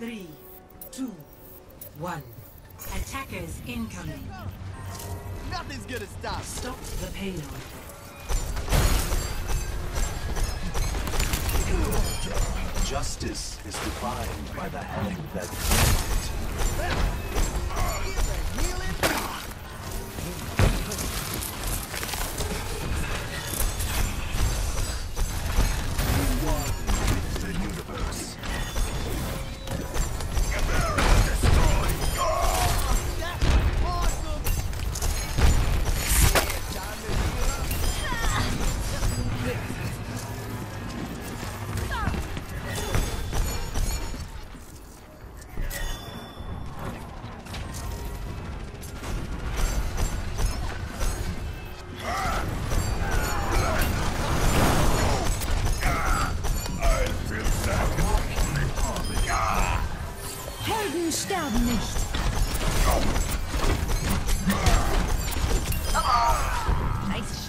Three, two, one. Attackers incoming. Nothing's gonna stop. Stop the payload. Justice is defined by the hand that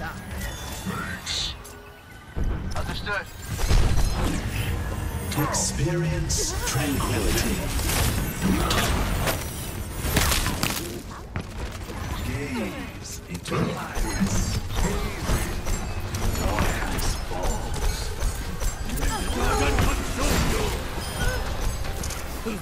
Nice shot. Understood. Experience tranquility. Gaze into eyes. Glass falls. Up the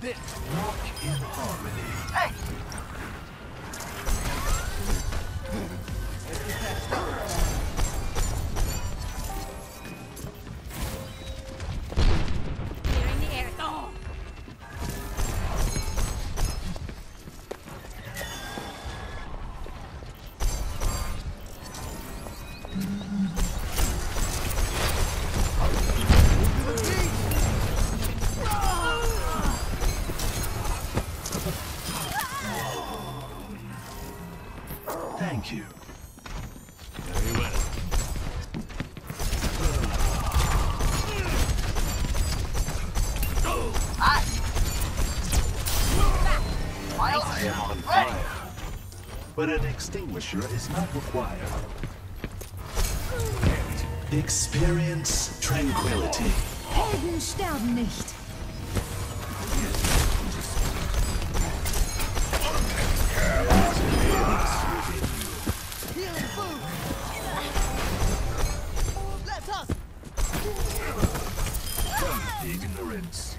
Walk in harmony. Hey! Fire. But an extinguisher is not required. Experience tranquility. Helden sterben nicht. Healing food. Let's hustle. Ignorance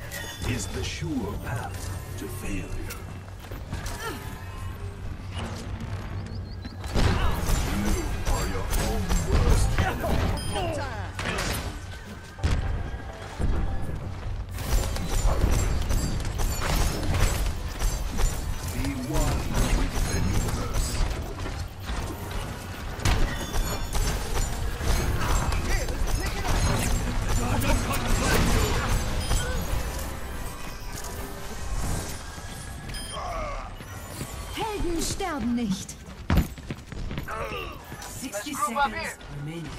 is the sure path to failure. Helden sterben nicht. 60 Let's group up seconds remaining.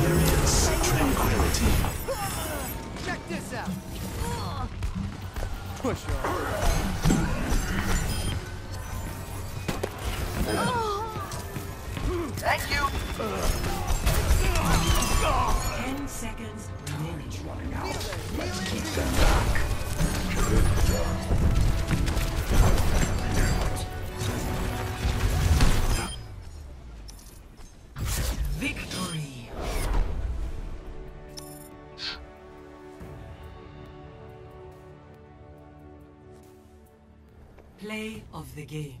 Experience tranquility. Check this out. Push on. Thank you. Ten seconds remaining. Keep them back. Good job. Play of the game.